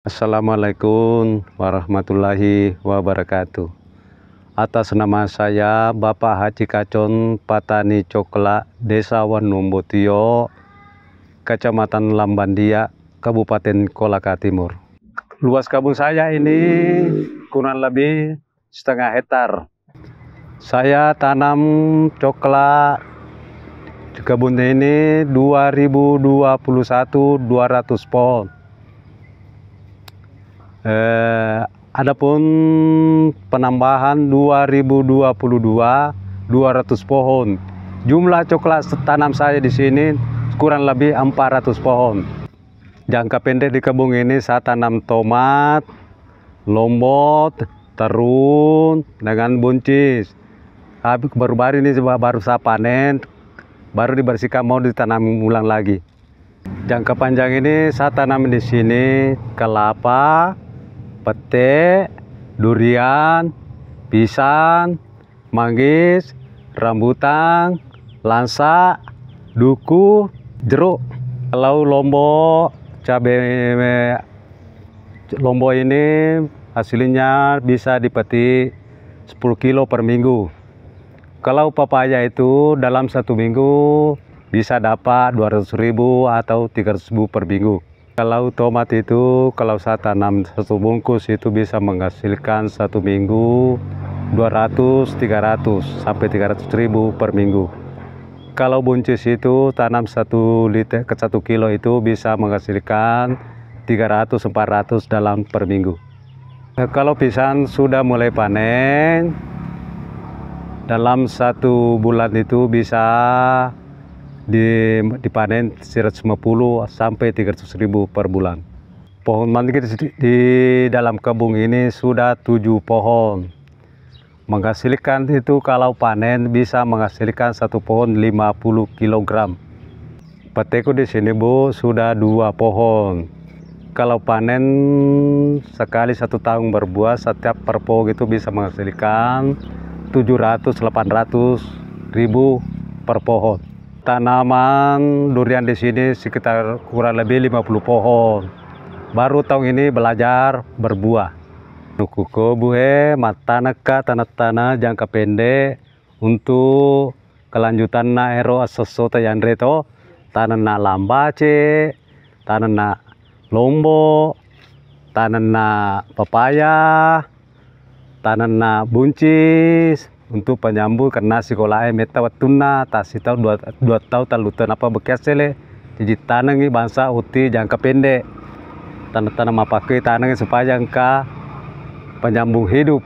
Assalamualaikum warahmatullahi wabarakatuh. Atas nama saya Bapak Haji Kacon Patani Cokla Desa Wanumbotio Kecamatan Lambandia Kabupaten Kolaka Timur. Luas kebun saya ini kurang lebih setengah hektar. Saya tanam coklat di kebun ini 2021 200 pohon Eh, adapun penambahan 2022 200 pohon. Jumlah coklat tanam saya di sini kurang lebih 400 pohon. Jangka pendek di kebun ini saya tanam tomat, lombok, terun dengan buncis. Habis baru-baru ini baru saya panen, baru dibersihkan mau ditanam ulang lagi. Jangka panjang ini saya tanam di sini kelapa, pete, durian, pisang, manggis, rambutan, lansa, duku, jeruk. Kalau lombok, cabai lombok ini hasilnya bisa dipetik 10 kilo per minggu. Kalau papaya itu dalam satu minggu bisa dapat 200 ribu atau 300 ribu per minggu. Kalau tomat itu kalau saya tanam satu bungkus itu bisa menghasilkan satu minggu 200 300 sampai 300 ribu per minggu. Kalau buncis itu tanam satu liter ke satu kilo itu bisa menghasilkan 300 400 dalam per minggu. Nah, kalau pisang sudah mulai panen dalam satu bulan itu bisa di, dipanen 150 sampai 300 ribu per bulan. Pohon manggis di, di dalam kebun ini sudah tujuh pohon. Menghasilkan itu kalau panen bisa menghasilkan satu pohon 50 kg. Peteku di sini bu sudah dua pohon. Kalau panen sekali satu tahun berbuah setiap per pohon itu bisa menghasilkan 700-800 ribu per pohon. Tanaman durian di sini sekitar kurang lebih 50 pohon. Baru tahun ini belajar berbuah. Nuku buhe mata neka tanah-tanah jangka pendek untuk kelanjutan na ero asosota yang reto tanah na lambace, tanah na lombo, tanah na papaya, tanah na buncis, untuk penyambung karena sekolah meta watuna tak tahu dua, dua tahun tak lutan apa bekas sele jadi tanangi bangsa uti jangka pendek. Tanah-tanah apa ke tanangi supaya jangka penyambung hidup